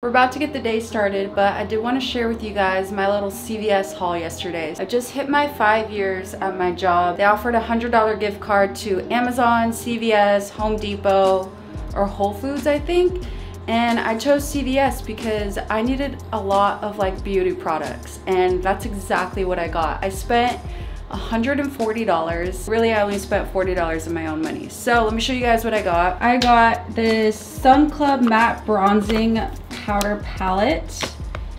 We're about to get the day started, but I did want to share with you guys my little CVS haul yesterday. I just hit my five years at my job. They offered a $100 gift card to Amazon, CVS, Home Depot, or Whole Foods, I think. And I chose CVS because I needed a lot of like beauty products and that's exactly what I got. I spent $140. Really, I only spent $40 of my own money. So let me show you guys what I got. I got this Sun Club Matte Bronzing Powder Palette.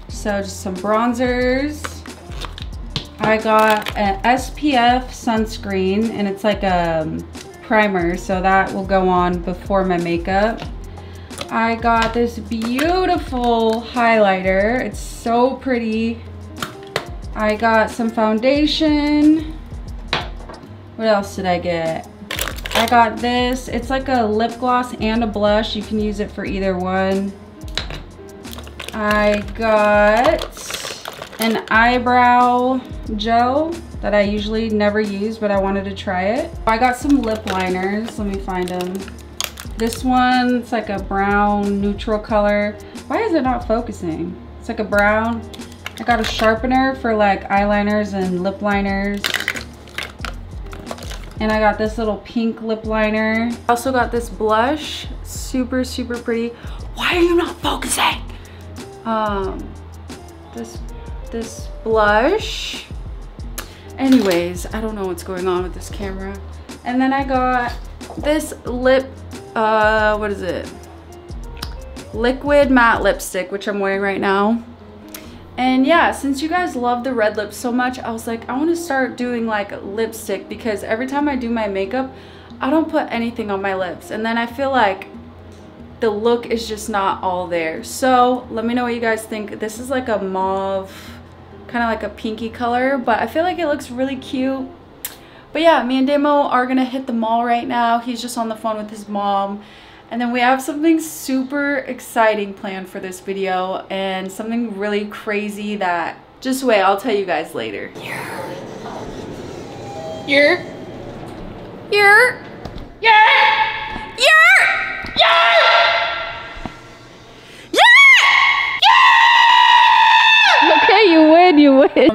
So just some bronzers. I got an SPF sunscreen and it's like a um, primer. So that will go on before my makeup. I got this beautiful highlighter. It's so pretty. I got some foundation. What else did I get? I got this. It's like a lip gloss and a blush. You can use it for either one. I got an eyebrow gel that I usually never use, but I wanted to try it. I got some lip liners. Let me find them. This one, it's like a brown neutral color. Why is it not focusing? It's like a brown. I got a sharpener for like eyeliners and lip liners. And I got this little pink lip liner. I also got this blush, super, super pretty. Why are you not focusing? Um, this, this blush. Anyways, I don't know what's going on with this camera. And then I got this lip, uh, what is it? Liquid matte lipstick, which I'm wearing right now. And yeah, since you guys love the red lips so much, I was like, I want to start doing like lipstick because every time I do my makeup, I don't put anything on my lips. And then I feel like the look is just not all there. So let me know what you guys think. This is like a mauve, kind of like a pinky color, but I feel like it looks really cute. But yeah, me and Damo are going to hit the mall right now. He's just on the phone with his mom. And then we have something super exciting planned for this video and something really crazy that, just wait, I'll tell you guys later. Here. Here. Here. Yeah.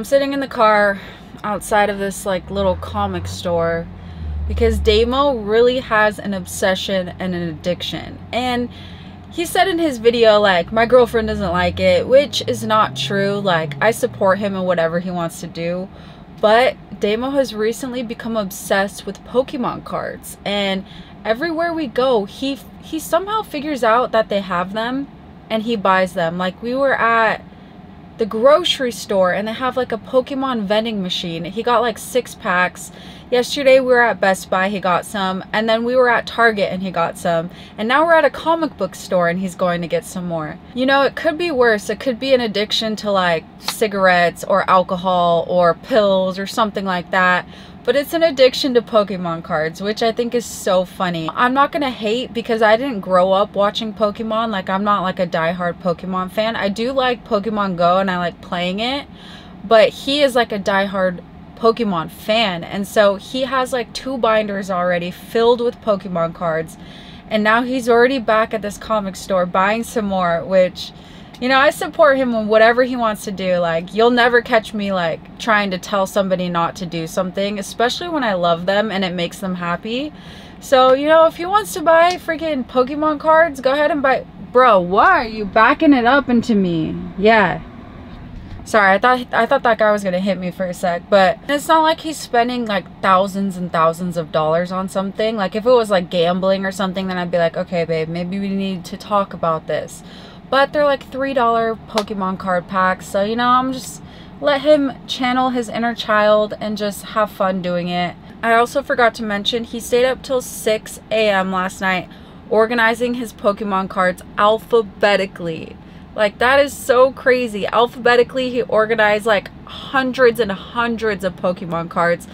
I'm sitting in the car outside of this like little comic store because Damo really has an obsession and an addiction. And he said in his video, like, my girlfriend doesn't like it, which is not true. Like, I support him in whatever he wants to do. But Damo has recently become obsessed with Pokemon cards. And everywhere we go, he he somehow figures out that they have them and he buys them. Like, we were at the grocery store and they have like a Pokemon vending machine. He got like six packs. Yesterday we were at Best Buy, he got some. And then we were at Target and he got some. And now we're at a comic book store and he's going to get some more. You know, it could be worse. It could be an addiction to like cigarettes or alcohol or pills or something like that but it's an addiction to Pokemon cards, which I think is so funny. I'm not gonna hate because I didn't grow up watching Pokemon. Like, I'm not like a die-hard Pokemon fan. I do like Pokemon Go and I like playing it, but he is like a die-hard Pokemon fan. And so he has like two binders already filled with Pokemon cards. And now he's already back at this comic store buying some more, which you know, I support him in whatever he wants to do. Like, you'll never catch me, like, trying to tell somebody not to do something, especially when I love them and it makes them happy. So, you know, if he wants to buy freaking Pokemon cards, go ahead and buy. Bro, why are you backing it up into me? Yeah. Sorry, I thought I thought that guy was gonna hit me for a sec, but it's not like he's spending like thousands and thousands of dollars on something. Like if it was like gambling or something, then I'd be like, okay, babe, maybe we need to talk about this but they're like $3 Pokemon card packs. So, you know, I'm just let him channel his inner child and just have fun doing it. I also forgot to mention he stayed up till 6 a.m. last night organizing his Pokemon cards alphabetically. Like that is so crazy. Alphabetically he organized like hundreds and hundreds of Pokemon cards.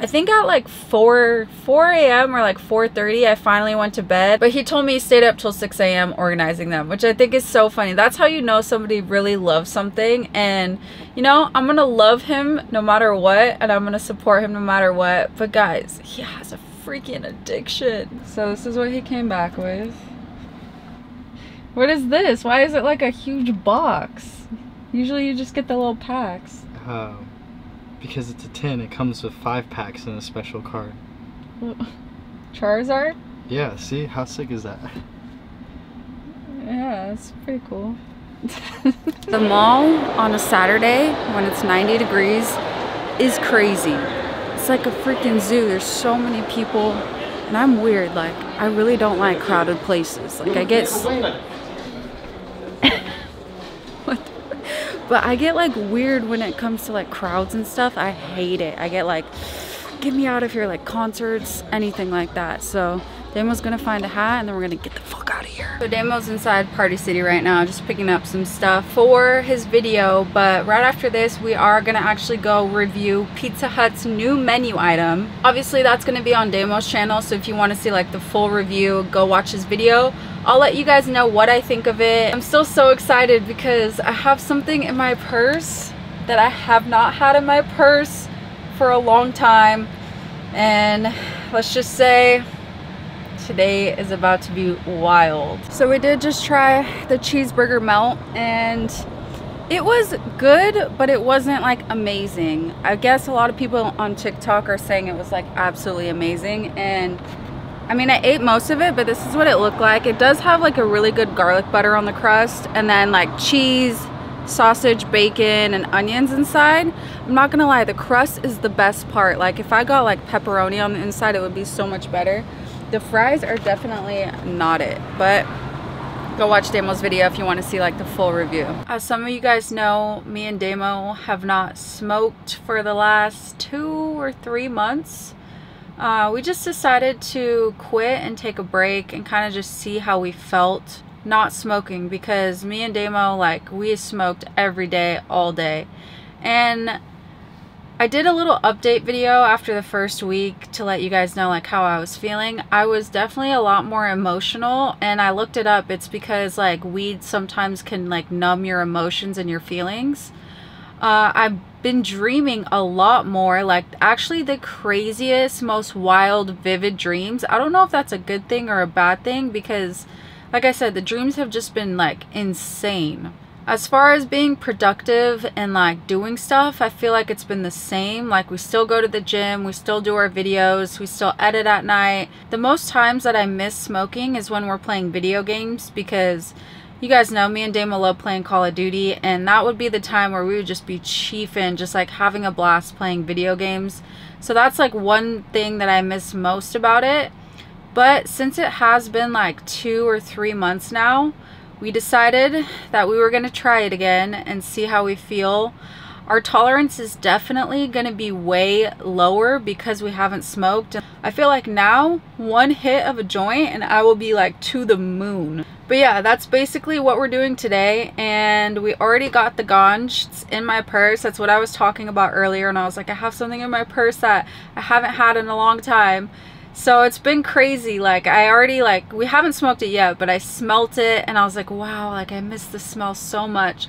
I think at like 4 4 a.m. or like 4:30 I finally went to bed. But he told me he stayed up till 6 a.m. organizing them, which I think is so funny. That's how you know somebody really loves something. And you know, I'm gonna love him no matter what, and I'm gonna support him no matter what. But guys, he has a freaking addiction. So this is what he came back with. What is this? Why is it like a huge box? Usually you just get the little packs. Oh. Because it's a 10, it comes with five packs and a special card. Charizard? Yeah, see? How sick is that? Yeah, it's pretty cool. the mall on a Saturday when it's 90 degrees is crazy. It's like a freaking zoo. There's so many people. And I'm weird. Like, I really don't like crowded places. Like, I get. what? But I get like weird when it comes to like crowds and stuff. I hate it. I get like, get me out of here. Like concerts, anything like that. So Damo's gonna find a hat and then we're gonna get the fuck out of here. So Damo's inside Party City right now, just picking up some stuff for his video. But right after this, we are gonna actually go review Pizza Hut's new menu item. Obviously that's gonna be on Damo's channel. So if you wanna see like the full review, go watch his video. I'll let you guys know what I think of it. I'm still so excited because I have something in my purse that I have not had in my purse for a long time. And let's just say today is about to be wild. So we did just try the cheeseburger melt and it was good, but it wasn't like amazing. I guess a lot of people on TikTok are saying it was like absolutely amazing. And I mean, I ate most of it, but this is what it looked like. It does have like a really good garlic butter on the crust and then like cheese, sausage, bacon, and onions inside. I'm not gonna lie, the crust is the best part. Like if I got like pepperoni on the inside, it would be so much better. The fries are definitely not it, but go watch Damo's video if you want to see like the full review. As some of you guys know, me and Damo have not smoked for the last two or three months. Uh, we just decided to quit and take a break and kind of just see how we felt not smoking because me and Damo like we smoked every day all day and I did a little update video after the first week to let you guys know like how I was feeling. I was definitely a lot more emotional and I looked it up. It's because like weed sometimes can like numb your emotions and your feelings. Uh, I've been dreaming a lot more like actually the craziest most wild vivid dreams. I don't know if that's a good thing or a bad thing because like I said the dreams have just been like insane. As far as being productive and like doing stuff i feel like it's been the same. Like we still go to the gym we still do our videos we still edit at night. The most times that i miss smoking is when we're playing video games because you guys know me and Damo love playing Call of Duty and that would be the time where we would just be chiefing, just like having a blast playing video games. So that's like one thing that I miss most about it. But since it has been like two or three months now, we decided that we were going to try it again and see how we feel. Our tolerance is definitely going to be way lower because we haven't smoked. I feel like now, one hit of a joint and I will be like to the moon. But yeah, that's basically what we're doing today. And we already got the ganj it's in my purse. That's what I was talking about earlier. And I was like, I have something in my purse that I haven't had in a long time. So it's been crazy. Like I already like, we haven't smoked it yet, but I smelt it and I was like, wow, like I miss the smell so much.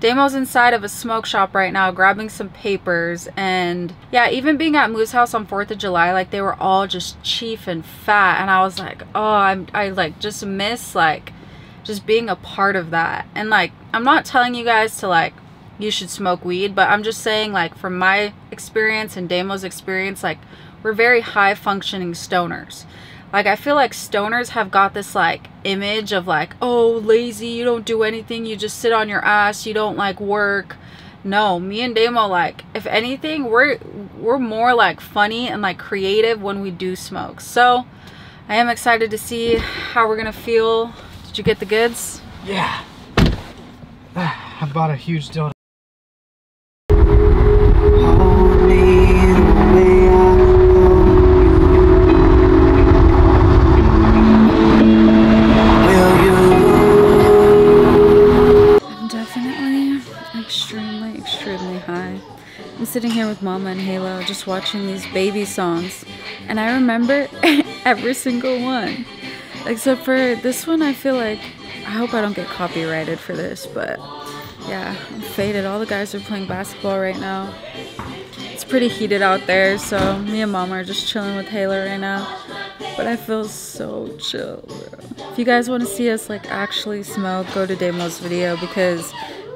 Damo's inside of a smoke shop right now grabbing some papers and yeah even being at Moo's house on 4th of July like they were all just chief and fat and I was like oh I'm I like just miss like just being a part of that and like I'm not telling you guys to like you should smoke weed but I'm just saying like from my experience and Damo's experience like we're very high functioning stoners. Like I feel like stoners have got this like image of like, oh, lazy, you don't do anything, you just sit on your ass, you don't like work. No, me and Damo like if anything, we're we're more like funny and like creative when we do smoke. So, I am excited to see how we're going to feel. Did you get the goods? Yeah. I bought a huge dildo. Watching these baby songs and I remember every single one. Except for this one I feel like, I hope I don't get copyrighted for this, but yeah, I'm faded. All the guys are playing basketball right now. It's pretty heated out there, so me and mom are just chilling with Halo right now. but I feel so chill, bro. If you guys want to see us like actually smoke, go to Damo's video because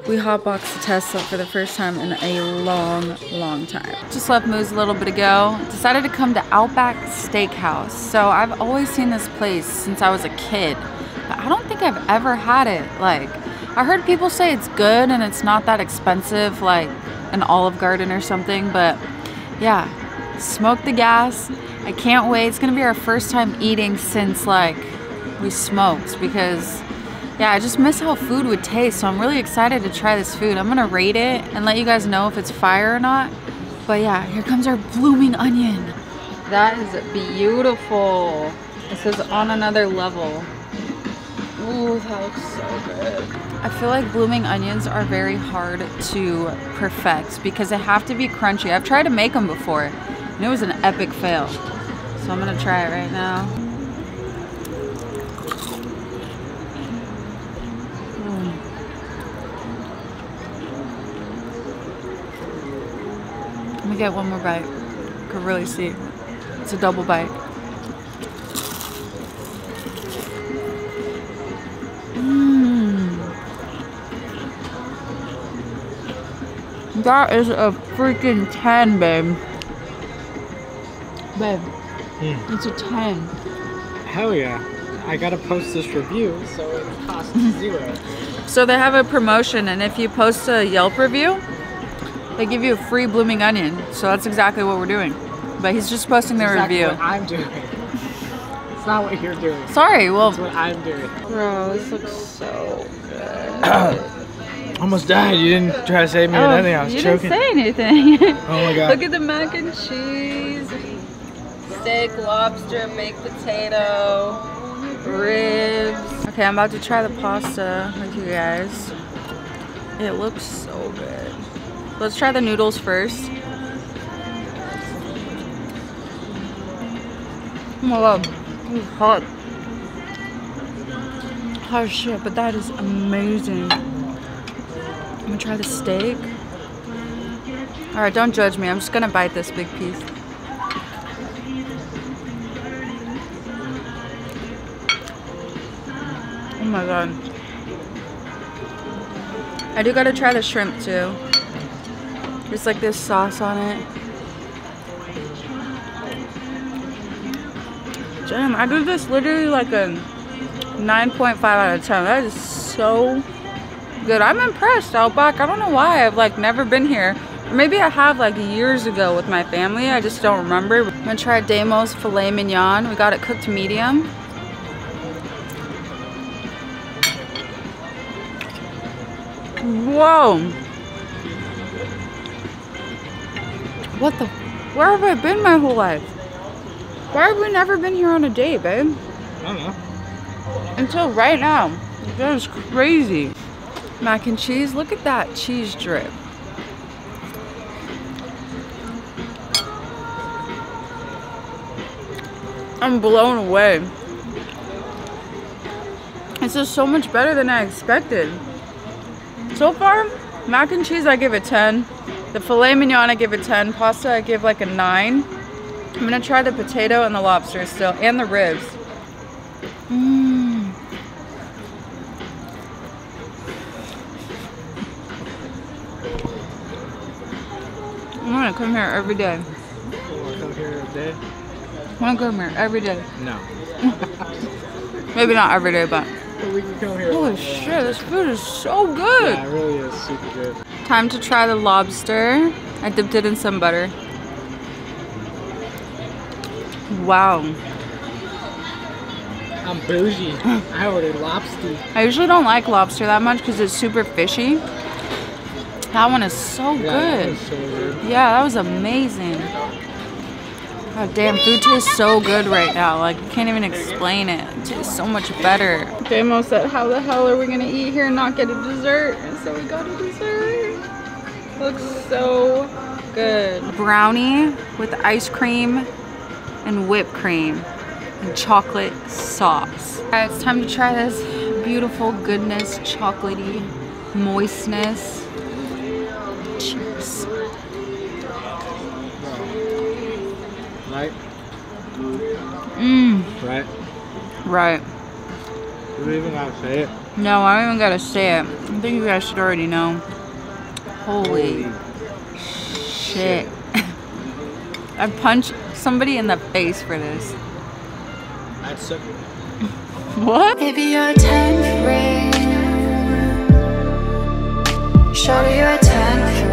we hotboxed the Tesla for the first time in a long, long time. Just left Moose a little bit ago. Decided to come to Outback Steakhouse. So I've always seen this place since I was a kid, but I don't think I've ever had it. Like, I heard people say it's good and it's not that expensive, like an Olive Garden or something, but yeah, smoke the gas. I can't wait. It's gonna be our first time eating since like we smoked because yeah, I just miss how food would taste. So I'm really excited to try this food. I'm gonna rate it and let you guys know if it's fire or not. But yeah, here comes our blooming onion. That is beautiful. This is on another level. Ooh, that looks so good. I feel like blooming onions are very hard to perfect because they have to be crunchy. I've tried to make them before and it was an epic fail. So I'm gonna try it right now. Me get one more bite. You can really see. It's a double bite. Mmm. That is a freaking 10, babe. Babe, Mm. it's a 10. Hell yeah. I gotta post this review, so it costs zero. So they have a promotion, and if you post a Yelp review, they give you a free blooming onion. So that's exactly what we're doing. But he's just posting the Exactly review. what I'm doing. It's not what you're doing. Sorry, well, It's what I'm doing. bro, this looks so good. Almost died. You didn't try to save me or oh, anything. I was Oh, you choking. didn't say anything. Oh my god. Look at the mac and cheese, steak, lobster, baked potato, ribs. Okay, I'm about to try the pasta with you guys. It looks so good. Let's try the noodles first. Oh my god, it's hot. Hot shit, but that is amazing. I'm gonna try the steak. Alright, don't judge me. I'm just gonna bite this big piece. Oh my god. I do gotta try the shrimp too. There's like this sauce on it. Damn, I give this literally like a 9.5 out of 10. That is so good. I'm impressed, Outback. I don't know why. I've like never been here. Maybe I have like years ago with my family. I just don't remember. I'm gonna try Damo's filet mignon. We got it cooked medium. Whoa. What the? Where have I been my whole life? Why have we never been here on a date, babe? I don't know. Until right now. That is crazy. Mac and cheese, look at that cheese drip. I'm blown away. This is so much better than I expected. So far, mac and cheese I give it 10. The filet mignon I give a 10. Pasta I give like a 9. I'm gonna try the potato and the lobster still, and the ribs. Mmm. I'm gonna come here every day. You wanna come here today? I wanna come here every day. No. Maybe not every day, but But we can come here. holy shit, this food is so good. Yeah, it really is super good. Time to try the lobster. I dipped it in some butter. Wow. I'm bougie. I ordered lobster. I usually don't like lobster that much because it's super fishy. That one is so Yeah, good. was so good. Yeah, that was amazing. God damn, food tastes so good right now. Like, you can't even explain it. It tastes so much better. Damo said, how the hell are we gonna eat here and not get a dessert? And so we got a dessert. Looks so good. Brownie with ice cream and whipped cream and chocolate sauce. Alright, it's time to try this beautiful goodness, chocolatey moistness. Cheers. Right? Mmm. Right? Right. You even gotta say it. No, I don't even gotta say it. I think you guys should already know. Holy, shit. I punched somebody in the face for this. That's so What? Maybe you're a 10 ring. Shorty, you're a 10